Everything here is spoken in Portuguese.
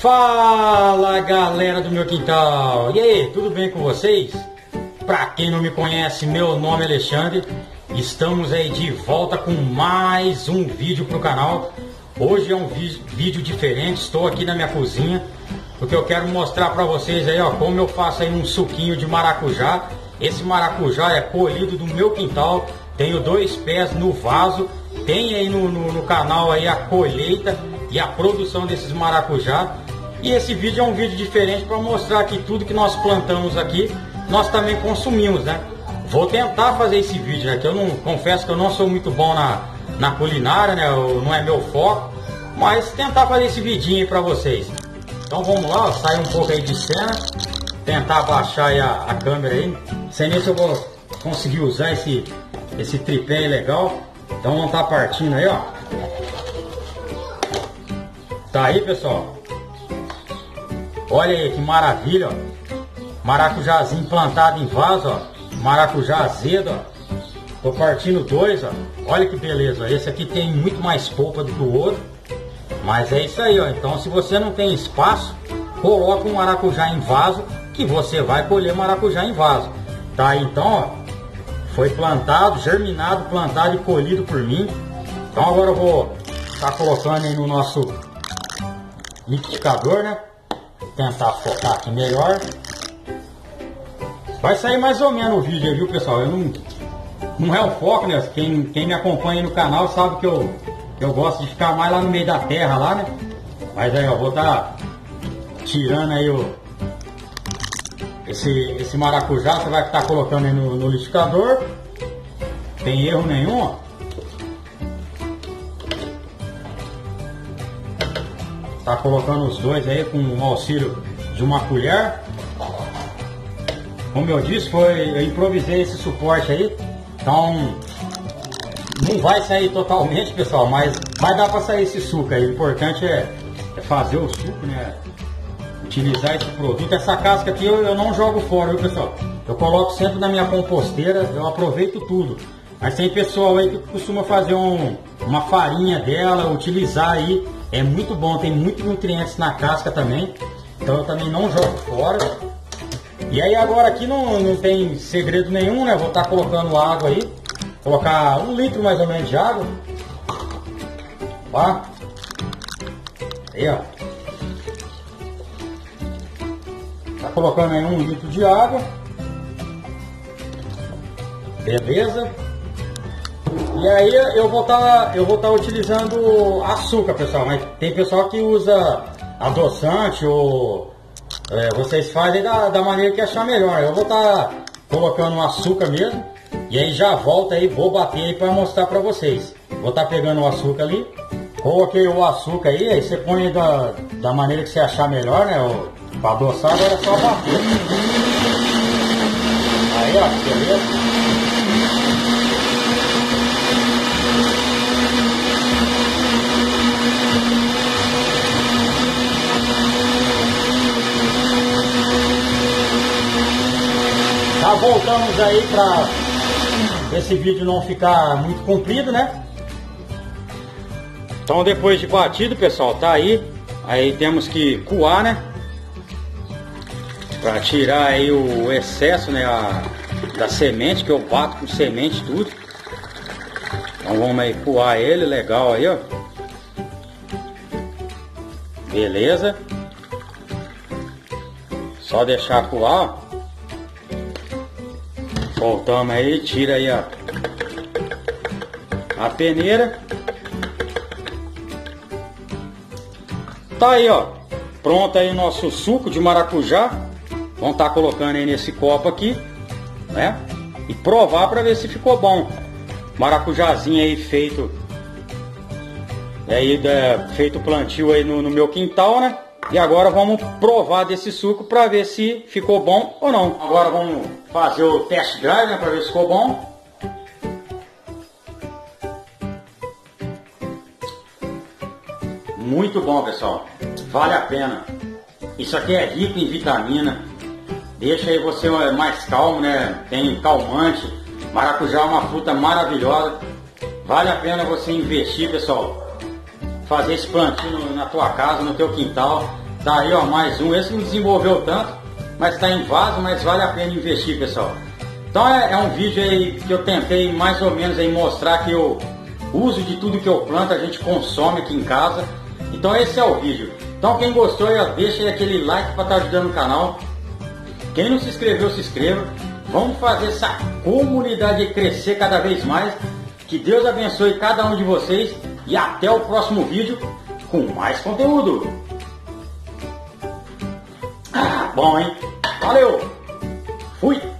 Fala galera do meu quintal! E aí, tudo bem com vocês? Pra quem não me conhece, meu nome é Alexandre. Estamos aí de volta com mais um vídeo pro canal. Hoje é um vídeo diferente, estou aqui na minha cozinha porque eu quero mostrar para vocês aí ó, como eu faço aí um suquinho de maracujá. Esse maracujá é colhido do meu quintal, tenho dois pés no vaso, tem aí no, no, no canal aí a colheita e a produção desses maracujá. E esse vídeo é um vídeo diferente para mostrar que tudo que nós plantamos aqui, nós também consumimos, né? Vou tentar fazer esse vídeo, né? Que eu não confesso que eu não sou muito bom na, na culinária, né? Eu, não é meu foco, mas tentar fazer esse vidinho para vocês. Então vamos lá, ó, sair um pouco aí de cena, tentar abaixar aí a, a câmera aí. Sem se eu vou conseguir usar esse, esse tripé legal. Então vamos tá partindo aí, ó. Tá aí, pessoal. Olha aí que maravilha, ó. Maracujazinho plantado em vaso, ó. Maracujá azedo, ó. Tô partindo dois, ó. Olha que beleza. Esse aqui tem muito mais polpa do que o outro. Mas é isso aí, ó. Então se você não tem espaço, coloca um maracujá em vaso que você vai colher maracujá em vaso. Tá? Então, ó, foi plantado, germinado, plantado e colhido por mim. Então agora eu vou estar tá colocando aí no nosso liquidificador, né? Tentar focar aqui melhor. Vai sair mais ou menos o vídeo aí, viu pessoal? Eu não, não é o foco, né? Quem, quem me acompanha no canal sabe que eu, eu gosto de ficar mais lá no meio da terra lá, né? Mas aí eu vou estar tá tirando aí o, esse, esse maracujá, você vai estar tá colocando aí no, no liquidificador. Tem erro nenhum, ó. Tá colocando os dois aí com o auxílio de uma colher. Como eu disse, foi, eu improvisei esse suporte aí. Então não vai sair totalmente, pessoal, mas vai dar para sair esse suco aí. O importante é, é, fazer o suco, né? Utilizar esse produto. Essa casca aqui eu, eu não jogo fora, viu pessoal? Eu coloco sempre na minha composteira, eu aproveito tudo. Mas tem pessoal aí que costuma fazer um, uma farinha dela, utilizar aí é muito bom, tem muitos nutrientes na casca também. Então eu também não jogo fora. E aí agora aqui não, não tem segredo nenhum, né? Vou estar tá colocando água aí. Colocar um litro mais ou menos de água. Ó. Aí, ó. Tá colocando aí um litro de água. Beleza. E aí eu vou estar tá, eu vou estar tá utilizando açúcar, pessoal. Mas tem pessoal que usa adoçante ou é, vocês fazem da, da maneira que achar melhor. Eu vou estar tá colocando açúcar mesmo. E aí já volta aí, vou bater aí para mostrar para vocês. Vou estar pegando o açúcar ali. Coloquei o açúcar aí, aí você põe da, da maneira que você achar melhor, né? Para adoçar agora é só bater. Aí ó, beleza? Voltamos aí para esse vídeo não ficar muito comprido, né? Então depois de batido, pessoal, tá aí. Aí temos que coar, né? Para tirar aí o excesso, né? A, da semente, que eu bato com semente tudo. Então vamos aí coar ele, legal aí, ó. Beleza. Só deixar coar, ó. Voltamos aí, tira aí a, a peneira. Tá aí, ó. Pronto aí nosso suco de maracujá. Vamos estar tá colocando aí nesse copo aqui, né? E provar para ver se ficou bom. Maracujazinho aí feito. Aí, é, feito plantio aí no, no meu quintal, né? E agora vamos provar desse suco para ver se ficou bom ou não. Agora vamos fazer o test drive né, para ver se ficou bom. Muito bom, pessoal. Vale a pena. Isso aqui é rico em vitamina. Deixa aí você mais calmo, né? Tem calmante. Maracujá é uma fruta maravilhosa. Vale a pena você investir, pessoal fazer esse plantio na tua casa, no teu quintal. Tá aí, ó, mais um. Esse não desenvolveu tanto, mas está em vaso, mas vale a pena investir, pessoal. Então é, é, um vídeo aí que eu tentei mais ou menos aí mostrar que eu uso de tudo que eu planto, a gente consome aqui em casa. Então esse é o vídeo. Então quem gostou, já deixa aí aquele like para estar tá ajudando o canal. Quem não se inscreveu, se inscreva. Vamos fazer essa comunidade crescer cada vez mais. Que Deus abençoe cada um de vocês e até o próximo vídeo com mais conteúdo. Ah, bom, hein? Valeu! Fui!